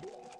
Boom.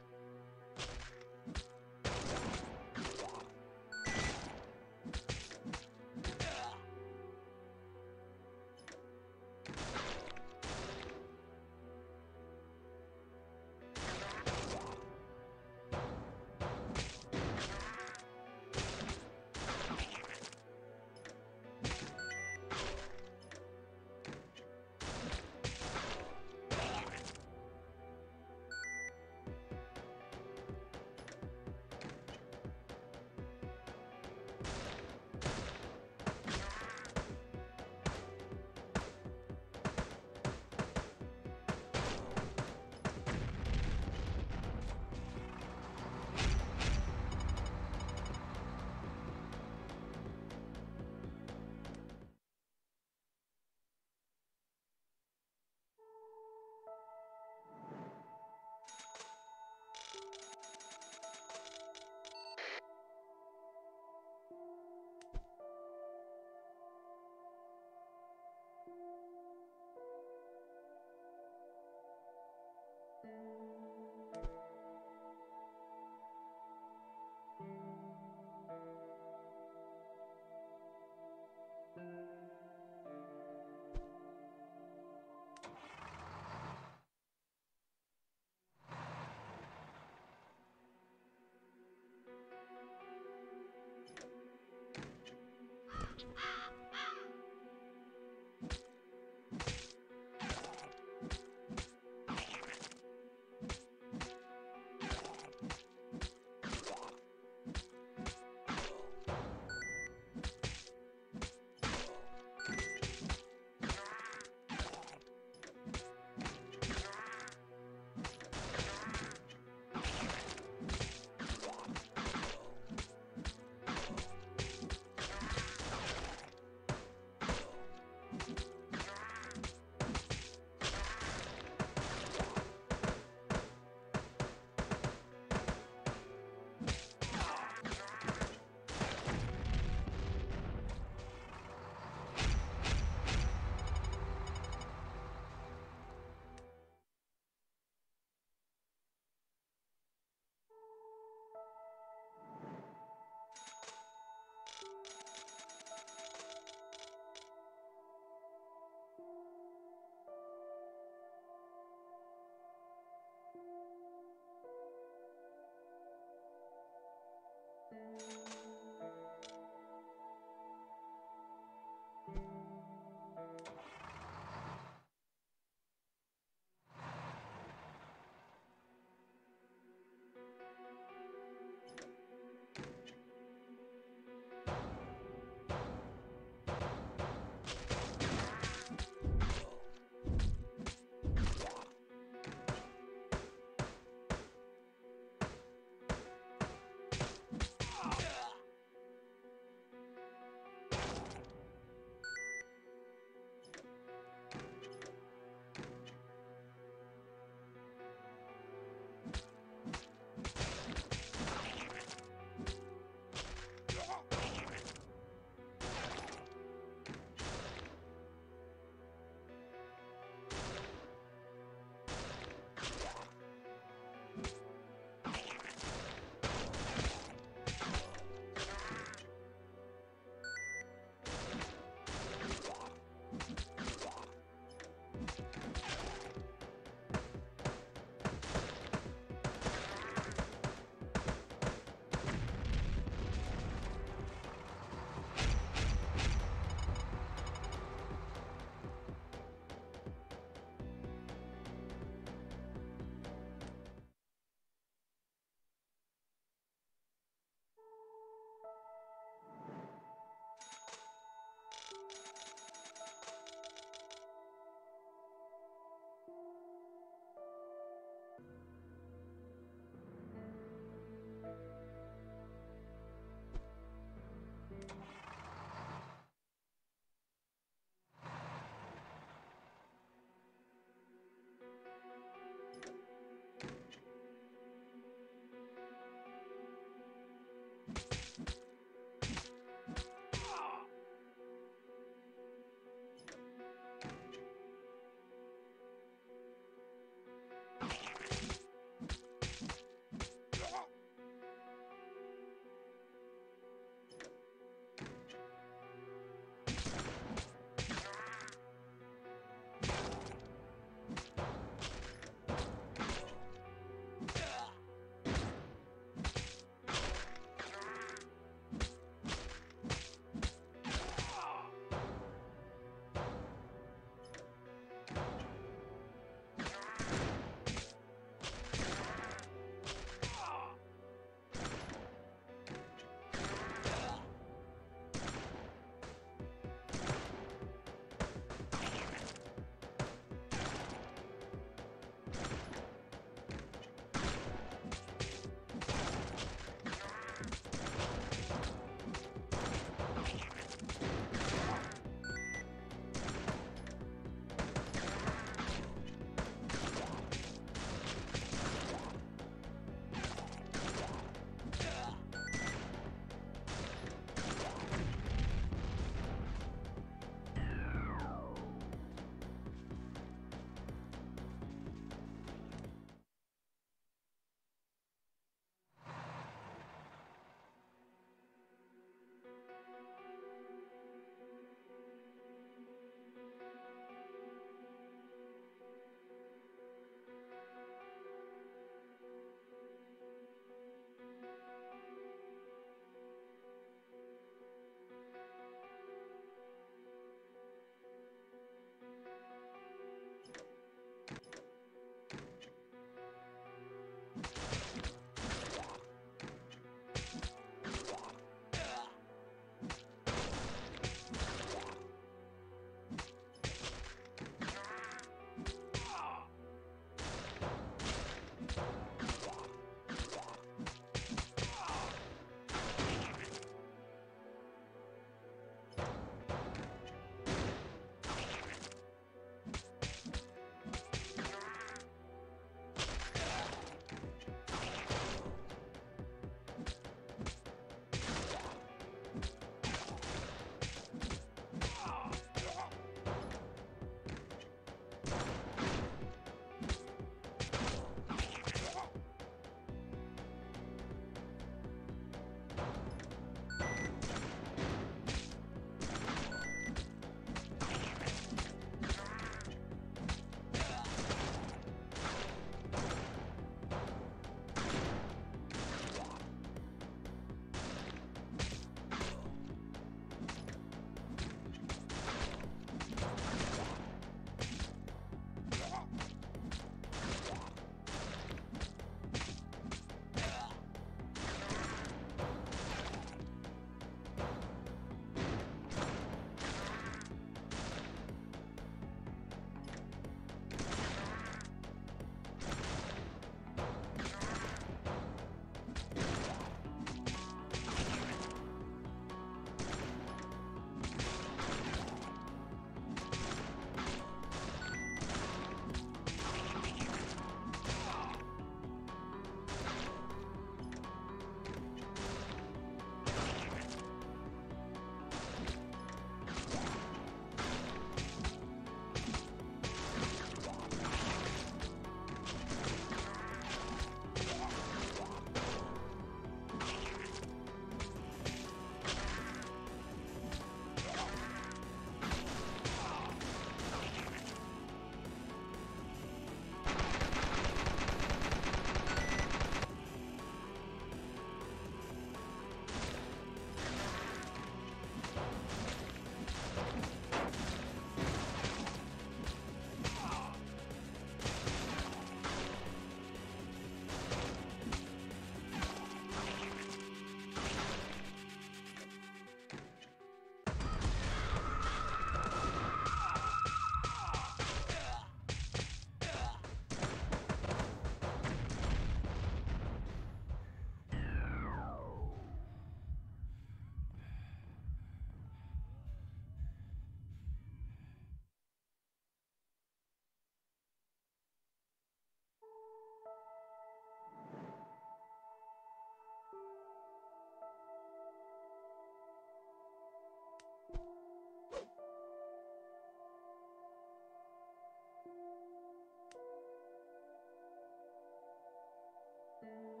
You